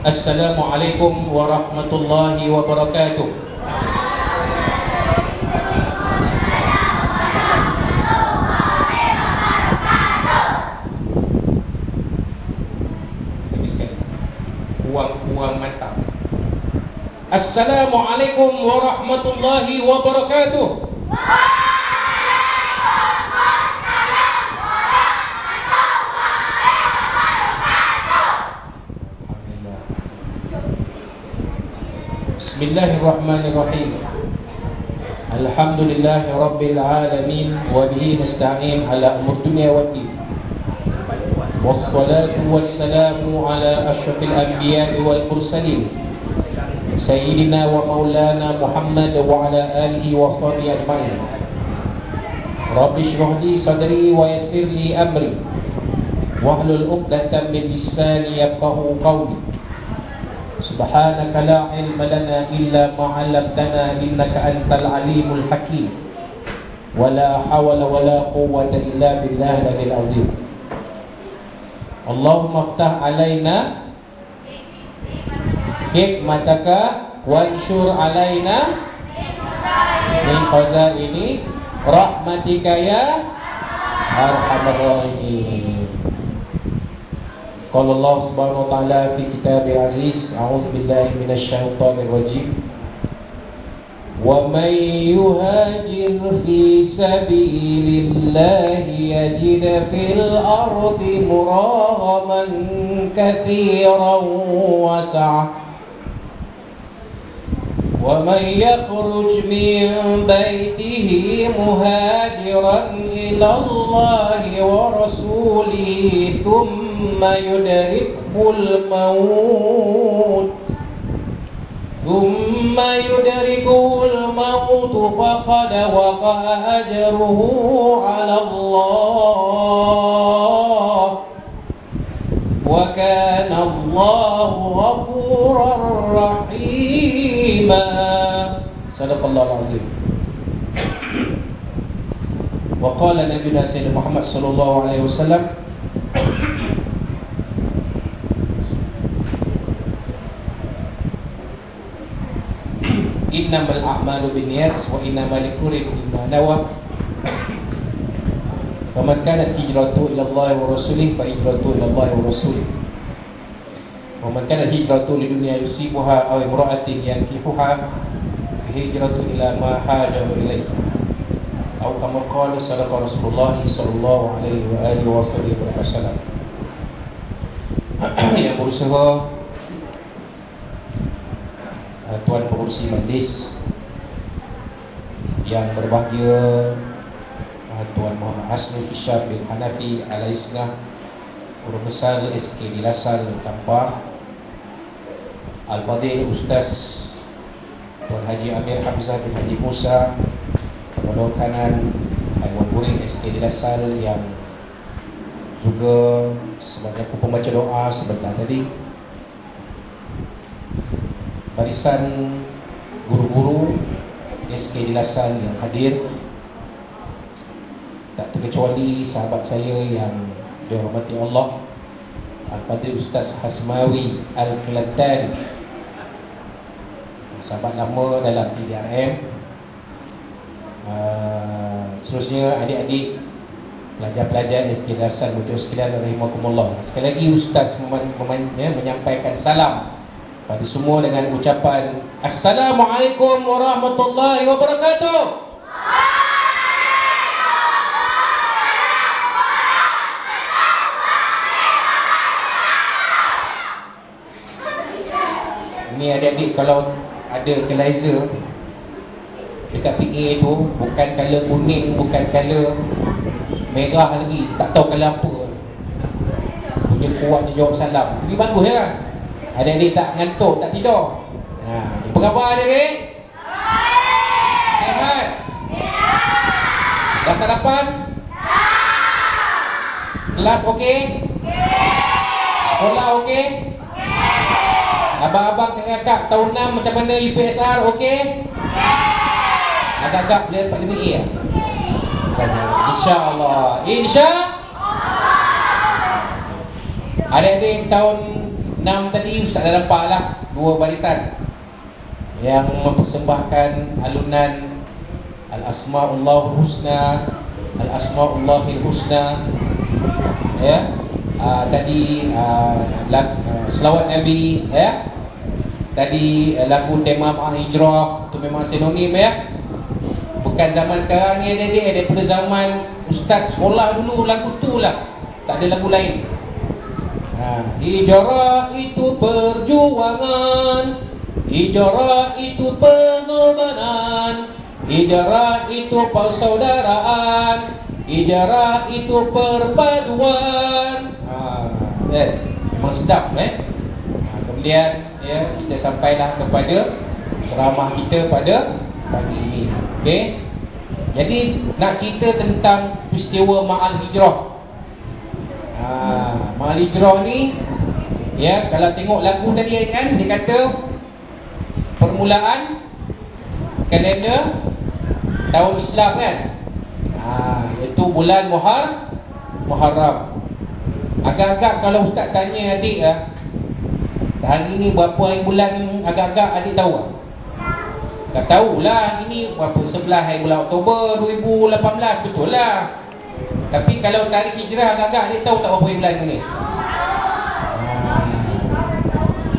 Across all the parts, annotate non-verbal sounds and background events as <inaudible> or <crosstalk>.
Assalamualaikum warahmatullahi wabarakatuh. Assalamualaikum warahmatullahi wabarakatuh Bismillahirrahmanirrahim. Alhamdulillah Rabbil Alamin Wa bihi nasta'in ala umur dunia wa din. Wassalatu wassalamu ala ashrafil anbiya wal mursalin. Sayyidina wa maulana Muhammad wa ala alihi wa sahbihi ajma'in. Rabbi shrah li sadri wa yassir li amri. Wahlul uqdatan min lisani yafqahu qawli سبحانك لا علم لنا إلا ما علمتنا إنك أنت العليم الحكيم ولا حول ولا قوة إلا بالله العلي العظيم اللهم افتح علينا حكمتك وانشر علينا من خزائن رحمتك يا أرحم الراحمين قال الله سبحانه وتعالى في كتاب عزيز أعوذ بالله من الشيطان الرجيم. ومن يهاجر في سبيل الله يجد في الأرض مراغما كثيرا وسعة ومن يخرج من بيته مهاجرا إلى الله ورسوله ثم يدركه الموت ثم يدركه الموت فقد وقع أجره على وقال نبينا سيدنا محمد صلى الله عليه وسلم إنما الأعمال بالنيات وإنما لكل ما نوى فمن كانت هجرته إلى الله ورسوله فهجرته إلى الله ورسوله ومن كانت هجرته لدنيا يصيبها أو امرأة ينكحها فهجرته إلى ما حاجه إليه أو كما قال صدق رسول الله صلى الله عليه وآله وسلم <clears throat> yang berusaha Tuan Pengurusi Majlis Yang berbahagia Tuan Muhammad Hasni Hisham bin Hanafi Al-Isnah Guru Besar SK di Lasal Kampar Al-Fadhil Ustaz Tuan Haji Amir Hamzah bin Haji Musa Penolong kanan Aiwan Buring SK di Lasal yang juga sebagai pembaca doa sebentar tadi. Barisan guru-guru SK di Lasal yang hadir. Tak terkecuali sahabat saya yang dihormati Allah Al-Fadhil Ustaz Hasmawi Al-Kelantan. Sahabat lama dalam PDRM uh, seterusnya adik-adik pelajar-pelajar SK Lasal Mutia sekalian rahimakumullah sekali lagi Ustaz ya, menyampaikan salam pada semua dengan ucapan Assalamualaikum warahmatullahi wabarakatuh. Ini adik-adik kalau ada equalizer dekat PA tu bukan color kuning, bukan color merah lagi, tak tahu color apa. Punya kuat dia jawab salam. Ini bagus ya kan? Adik-adik tak ngantuk, tak tidur. Ha, apa khabar adik-adik? Sehat? Dapat dapat? Kelas okey? Sekolah okey? Abang-abang dengan kakak tahun 6 macam mana UPSR okey? Agak-agak dia dapat 5A ya? InsyaAllah. Insya Adik-adik tahun enam tadi Ustaz dah nampak lah Dua barisan. Yang mempersembahkan alunan Al-Asma'ullah Husna Al-Asma'ullahil Husna. Ya? Uh, Tadi uh, lag, uh, Selawat Nabi Ya? Tadi uh, lagu tema Ma'al Hijrah Itu memang sinonim ya Bukan zaman sekarang ni adik-adik Daripada zaman Ustaz sekolah dulu Lagu tu lah Tak ada lagu lain ha. Hijrah itu perjuangan Hijrah itu pengorbanan Hijrah itu persaudaraan Hijrah itu perpaduan ha. Eh, memang sedap eh ha. Kemudian ya, kita sampailah kepada Ceramah kita pada pagi ini Okey? Jadi nak cerita tentang peristiwa Ma'al Hijrah. Ha, Ma'al Hijrah ni Ya, kalau tengok lagu tadi kan? Dia kata Permulaan Kalender Tahun Islam kan? Ha, Itu bulan Muhar Muharram. Agak-agak kalau ustaz tanya adik lah Hari ni berapa bulan? Agak-agak adik tahu lah tak tahulah ini berapa 11 hari bulan Oktober 2018 betul lah. Tapi kalau tarikh hijrah agak-agak dia tahu tak berapa bulan ni.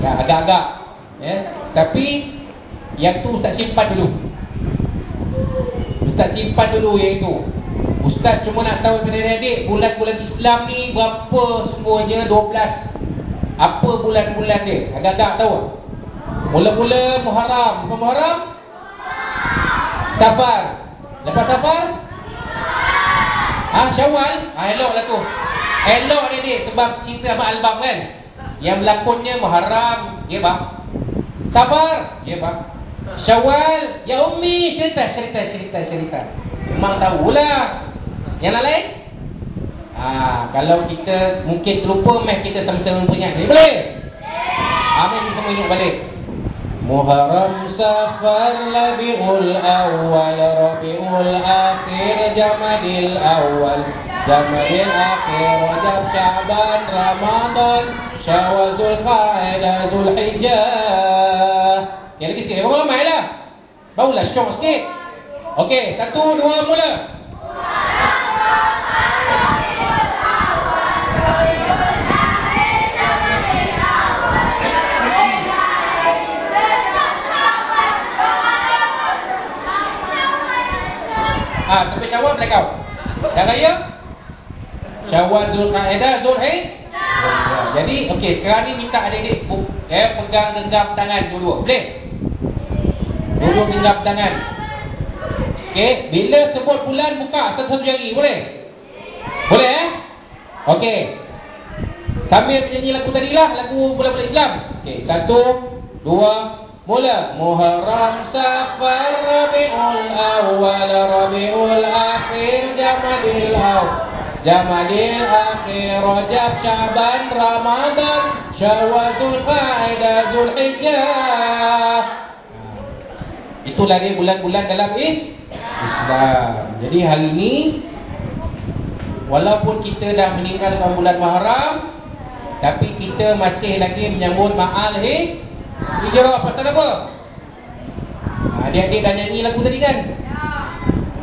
Ya agak-agak ya. Tapi yang tu ustaz simpan dulu. Ustaz simpan dulu yang itu. Ustaz cuma nak tahu kepada adik bulan-bulan Islam ni berapa semuanya 12. Apa bulan-bulan dia? Agak-agak tahu. Mula-mula Muharram, Muharram? Safar. Lepas Safar? Ah, Syawal. Ah, elok lah tu. Elok ni dik sebab cerita Abang Albam kan. Yang berlakonnya Muharram, ya bang. Safar, ya bang. Syawal, ya Umi, cerita, cerita, cerita, cerita. Memang tahulah. Yang lain? Ah, kalau kita mungkin terlupa meh kita sama-sama punya ni boleh? Amin kita semua ingat balik. Muharram Safar Rabiul Awal Rabiul Akhir Jamadil Awal Jamadil Akhir Rajab Syaban Ramadan Syawal Zulqaidah Zulhijjah Okay lagi sikit Berapa ramai lah? Barulah syok sikit. Okay Satu dua mula Ah, ha, tapi Syawal belakang. Dah raya? Syawal Zulkaidah Zulhijjah. Jadi okey sekarang ni minta adik-adik eh pegang genggam tangan dua-dua. Boleh? Dua-dua genggam tangan. Okey, bila sebut bulan buka satu-satu jari, boleh? Boleh eh? Okey. Sambil menyanyi lagu tadi lah, lagu bulan-bulan Islam. Okey, satu, dua, Mula Muharram Safar Rabiul Awal Rabiul Akhir Jamadil Awal Jamadil Akhir Rajab Syaban Ramadan Syawal Zulqaidah Zulhijjah. Itulah dia bulan-bulan dalam is Islam. Jadi hari ini Walaupun kita dah meninggalkan bulan Muharram Tapi kita masih lagi menyambut Ma'al Hijrah pasal apa? Ha, dia adik dah nyanyi lagu tadi kan?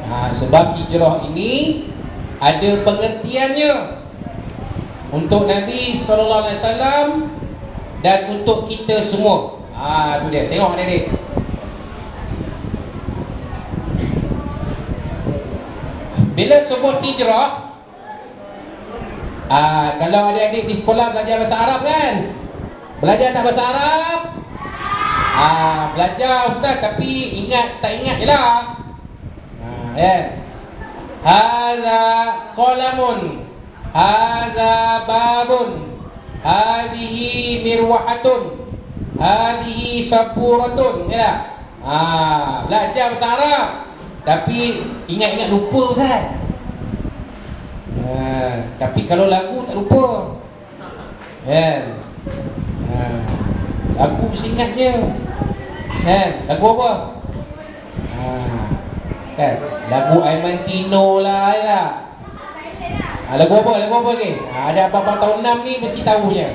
Ha, sebab hijrah ini ada pengertiannya untuk Nabi sallallahu alaihi wasallam dan untuk kita semua. Ah ha, tu dia. Tengok adik-adik. Bila sebut hijrah Ah, kalau adik-adik di sekolah belajar bahasa Arab kan? Belajar tak bahasa Arab? Ah, belajar ustaz tapi ingat tak ingat jelah. Ha, ya. Hadza qalamun. Hadza babun. Hadhihi mirwahatun. Hadhihi saburatun. Ya. Ah, belajar bahasa Arab. Tapi ingat-ingat lupa ustaz. Ha, tapi kalau lagu tak lupa. Ya. Lagu mesti ingatnya. Kan? Lagu apa? Ha. Kan? Lagu Aiman Tino lah ya. Ha, lagu apa? Lagu apa lagi? Ha, ada apa-apa tahun 6 ni mesti tahunya.